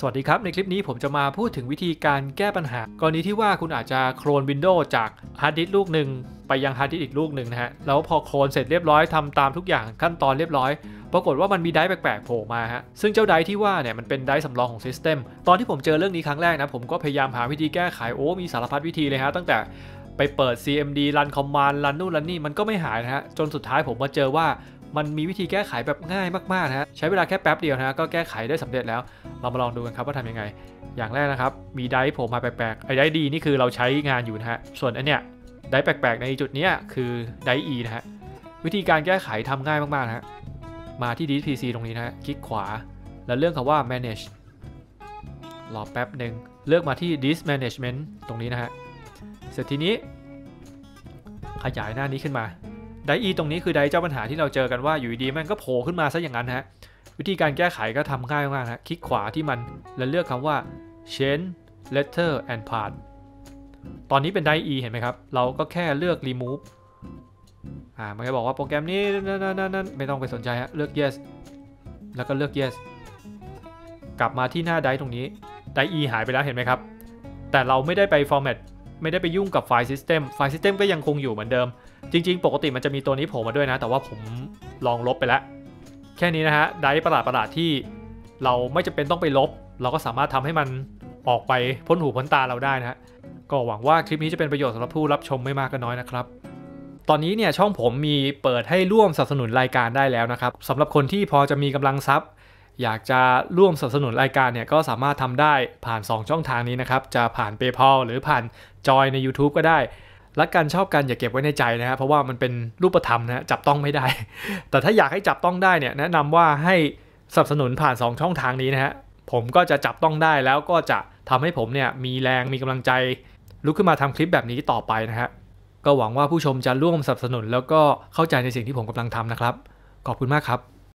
สวัสดีครับ ในคลิปนี้ผมจะมาพูดถึงวิธีการแก้ปัญหา กรณีที่ว่าคุณอาจจะโคลน Windows จากฮาร์ดดิสก์ลูกหนึ่งไปยังฮาร์ดดิสก์อีกลูกหนึ่งนะฮะ แล้วพอโคลนเสร็จเรียบร้อยทำตามทุกอย่างขั้นตอนเรียบร้อย ปรากฏว่ามันมี drive แปลกๆโผล่มาฮะ ซึ่งเจ้า drive ที่ว่าเนี่ยมันเป็น drive สำรองของ system ตอนที่ผมเจอเรื่องนี้ครั้งแรกนะผมก็พยายามหาวิธีแก้ไขโอ้มีสารพัดวิธีเลยฮะตั้งแต่ไปเปิด CMD run command run นู่น run นี่มันก็ไม่หายนะฮะจนสุดท้ายผมมาเจอว่า มันมีวิธีแก้ไขแบบง่ายมากๆนะฮะใช้เวลาแค่แป๊บเดียวนะฮะก็แก้ไขได้สำเร็จแล้ว เรามาลองดูกันครับว่าทำยังไง อย่างแรกนะครับ มี drive โผล่มาแปลกๆไอ้ drive D นี่คือเราใช้งานอยู่นะฮะส่วนอันเนี้ย drive แปลกๆ ในจุดเนี้ยคือไดร์ E นะฮะวิธีการแก้ไขทำง่ายมากๆนะฮะมาที่ This PC ตรงนี้นะฮะคลิกขวา แล้วเลือกคำว่า manage รอแป๊บหนึ่งเลือกมาที่ disk management ตรงนี้นะฮะเสร็จทีนี้ขยายหน้านี้ขึ้นมา ไดร์ E ตรงนี้คือไดเจ้าปัญหาที่เราเจอกันว่าอยู่ดีๆมันก็โผล่ขึ้นมาซะอย่างนั้นฮะวิธีการแก้ไขก็ทำง่ายมากนะคลิกขวาที่มันแล้วเลือกคำว่า change letter and path ตอนนี้เป็น die e เห็นไหมครับ เราก็แค่เลือก remove อ่ามันก็บอกว่าโปรแกรมนี้นั่นนั่นนั่นไม่ต้องไปสนใจฮะเลือก yes แล้วก็เลือก yes กลับมาที่หน้า die ตรงนี้ die e หายไปแล้วเห็นไหมครับ แต่เราไม่ได้ไป format ไม่ได้ไปยุ่งกับไฟล์ system ไฟล์ system ก็ยังคงอยู่เหมือนเดิม จริง ๆ ปกติมันจะมีตัวนี้โผล่มาด้วยนะ แต่ว่าผมลองลบไปแล้ว แค่นี้นะฮะไดร์ประหลาดประหลาดที่เราไม่จำเป็นต้องไปลบ เราก็สามารถทำให้มันออกไปพ้นหูพ้นตาเราได้นะฮะก็หวังว่าคลิปนี้จะเป็นประโยชน์สำหรับผู้รับชมไม่มากก็น้อยนะครับตอนนี้เนี่ยช่องผมมีเปิดให้ร่วมสนับสนุนรายการได้แล้วนะครับสำหรับคนที่พอจะมีกำลังทรัพย์ อยากจะร่วมสนับสนุนรายการเนี่ยก็สามารถทำได้ผ่าน 2 ช่องทางนี้นะครับ จะผ่าน PayPal หรือผ่านจอยใน YouTube ก็ได้รักกันชอบกันอย่าเก็บไว้ในใจนะฮะเพราะว่ามันเป็นรูปธรรมนะจับต้องไม่ได้ แต่ถ้าอยากให้จับต้องได้เนี่ยแนะนำว่าให้สนับสนุนผ่าน 2 ช่องทางนี้นะฮะผมก็จะจับต้องได้แล้วก็จะทำให้ผมเนี่ยมีแรงมีกำลังใจ ลุกขึ้นมาทำคลิปแบบนี้ต่อไปนะฮะก็หวังว่าผู้ชมจะร่วมสนับสนุน แล้วก็เข้าใจในสิ่งที่ผมกำลังทำนะครับ ขอบคุณมากครับ